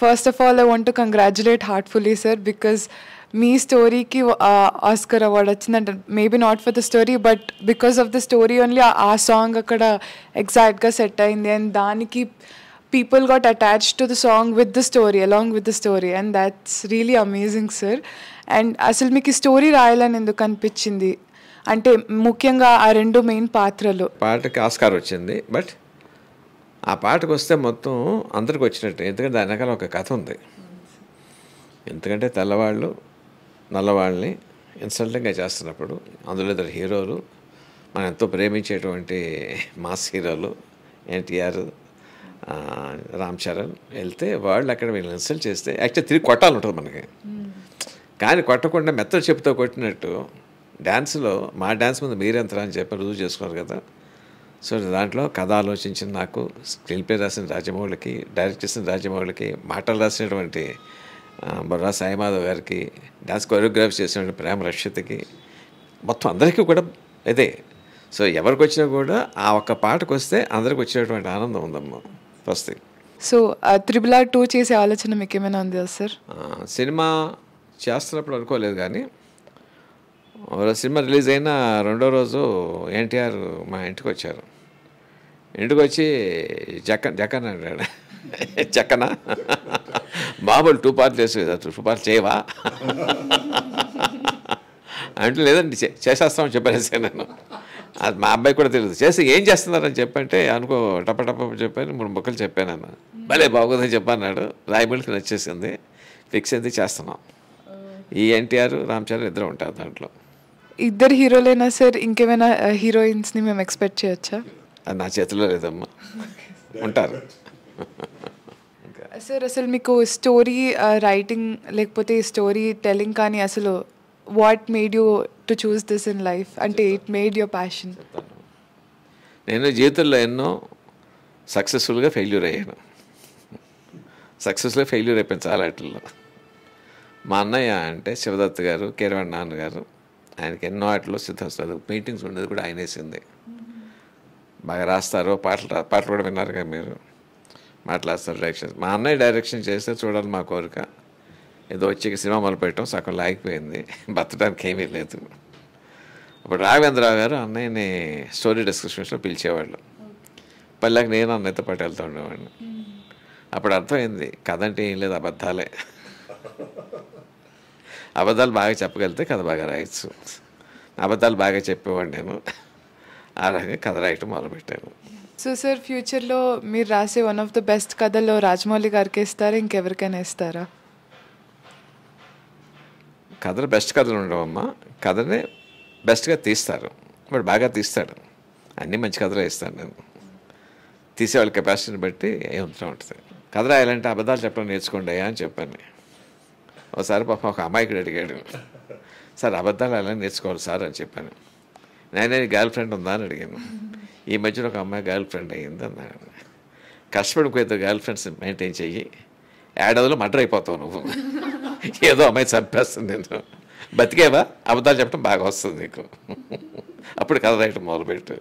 First of all I want to congratulate heartfully sir because మీ స్టోరీకి Oscar award వచ్చిందంటే. Maybe not for the story but because of the story only ఆ song అక్కడ ఎగ్జాక్ట్గా set అయింది. And దానికి people got attach to the song with the story along with the story and that's really amazing sir and అసలు మీకు ఈ story రాయాలని ఎందుకు అనిపించింది? అంటే ముఖ్యంగా ఆ రెండు మెయిన్ పాత్రలు. పాటకి ఆస్కార్ వచ్చింది బట్ ఆ పాటకు వస్తే మొత్తం అందరికి వచ్చినట్టు ఎందుకంటే దాని వెనకాల ఒక కథ ఉంది. ఎందుకంటే తెల్లవాళ్ళు నల్లవాళ్ళని ఇన్సల్టింగ్గా చేస్తున్నప్పుడు అందులో ఇద్దరు హీరోలు మనం ఎంతో ప్రేమించేటువంటి మాస్ హీరోలు ఎన్టీఆర్ రామ్ చరణ్ వెళ్తే వాళ్ళు అక్కడ వీళ్ళు ఇన్సల్ట్ చేస్తే యాక్చువల్ తిరిగి కొట్టాలి ఉంటుంది మనకి కానీ కొట్టకుండా మెత్తలు చెప్పుతో కొట్టినట్టు డ్యాన్స్లో మా డ్యాన్స్ మీద మీరెంతరా అని చెప్పి రుజువు చేసుకున్నారు కదా. సో దాంట్లో కథ ఆలోచించిన నాకు. స్క్రీన్ ప్లే రాసిన రాజమౌళికి డైరెక్ట్ చేసిన రాజమౌళికి మాటలు రాసినటువంటి బొర్రా సాయిమాధవ్ గారికి డాన్స్ కొరియోగ్రాఫీ చేసినటువంటి ప్రేమ రక్షితకి మొత్తం అందరికీ కూడా ఇదే. సో ఎవరికి వచ్చినా కూడా ఆ ఒక్క పాటకు వస్తే అందరికి వచ్చినటువంటి ఆనందం ఉందమ్మా first thing so triple R two చేసే ఆలోచన మీకు ఏమైనా ఉందా సార్? సినిమా చేస్తున్నప్పుడు అనుకోలేదు కానీ సినిమా రిలీజ్ అయిన రెండో రోజు ఎన్టీఆర్ మా ఇంటికి వచ్చారు. ఇంటికి వచ్చి జక్కన్ జక్కన్ అన్నాడు జక్కన? బాబులు టూ పార్ట్లు వేసి టూ పార్ట్లు చేయవా? అంటే లేదండి చే- చేసేస్తామని చెప్పేసి నేను. అది మా అబ్బాయి కూడా తెలియదు చేసి ఏం చేస్తున్నారని చెప్పంటే అనుకో టప టప చెప్పాను మూడు మొక్కలు చెప్పాను అన్న. భలే బాగుందని చెప్పన్నాడు. రాయబడికి నచ్చేసింది. ఫిక్స్ అయింది చేస్తున్నాం. ఈ ఎన్టీఆర్ రామ్ చరణ్ ఇద్దరు ఉంటారు దాంట్లో. ఇద్దరు హీరోలైనా సార్ ఇంకేమైనా హీరోయిన్స్ని మేము ఎక్స్పెక్ట్ చేయొచ్చా? నా చేతిలో లేదమ్మా. ఉంటారు. సార్ అసలు మీకు స్టోరీ రైటింగ్ లేకపోతే స్టోరీ టెలింగ్ కానీ అసలు what made you to choose this in life అంటే ఇట్ మేడ్ యువర్ ప్యాషన్ నేను జీవితంలో ఎన్నో సక్సెస్ఫుల్గా ఫెయిల్యూర్ అయ్యాను. సక్సెస్ఫుల్గా ఫెయిల్యూర్ అయిపోయాను చాలా వాటిల్లో. మా అన్నయ్య అంటే శివదత్ గారు కేరవాణి నాన్నగారు. ఆయనకి ఎన్నో ఆటలు సిద్ధాస్తారు మీటింగ్స్ ఉండేది కూడా ఆయన వేసింది బాగా రాస్తారు. పాటలు పాటలు కూడా విన్నారు కదా మీరు. మాట్లాడుతారు డైరెక్షన్ మా అన్నయ్య డైరెక్షన్ చేస్తే చూడాలి మా కోరిక. ఏదో వచ్చి సినిమా మొదలుపెట్టడం సగం లాగిపోయింది. బతకడానికి ఏమీ లేదు. అప్పుడు రాఘవేంద్రరావు గారు అన్నయ్యని స్టోరీ డిస్కషన్స్లో పిలిచేవాళ్ళు. పల్లెకి నేను అన్నయ్యతో పాటు వెళ్తూ ఉండేవాడిని. అప్పుడు అర్థమైంది. కథ అంటే ఏం లేదు అబద్ధాలే. అబద్ధాలు బాగా చెప్పగలిగితే కథ బాగా రాయొచ్చు. అబద్ధాలు బాగా చెప్పేవాడిని నేను. ఆ రకంగా కథ రాయటం మొదలుపెట్టాను. సో సార్ ఫ్యూచర్లో మీరు రాసే వన్ ఆఫ్ ద బెస్ట్ కథల్లో రాజమౌళి గారికి ఇస్తారా ఇంకెవరికైనా ఇస్తారా కథలు బెస్ట్ కథలు ఉండవమ్మా కథనే బెస్ట్గా తీస్తారు. వాడు బాగా తీస్తాడు. అన్నీ మంచి కథలు ఇస్తాను నేను. తీసేవాళ్ళ కెపాసిటీని బట్టి ఏముంటూ ఉంటుంది. కథ రాయాలంటే అబద్ధాలు చెప్పడం నేర్చుకోండి అని చెప్పాను ఒకసారి పాపం ఒక అమాయకుడు అడిగాడు. సార్ అబద్ధాలు అలా నేర్చుకోవాలి సార్ అని చెప్పాను. నేనే గర్ల్ ఫ్రెండ్ ఉందా అని అడిగాను. ఈ మధ్యలో ఒక అమ్మాయి గర్ల్ ఫ్రెండ్ అయ్యింది అన్నాడు. కష్టపడి పోతే గర్ల్ ఫ్రెండ్స్ మెయింటైన్ చెయ్యి. ఏడాదిలో మర్డర్ అయిపోతావు నువ్వు. ఏదో అమ్మాయి చంపేస్తుంది నేను బతికేవా? అబద్ధాలు చెప్పడం బాగా వస్తుంది నీకు. అప్పుడు కథ రాయటం మొదలుపెట్టు.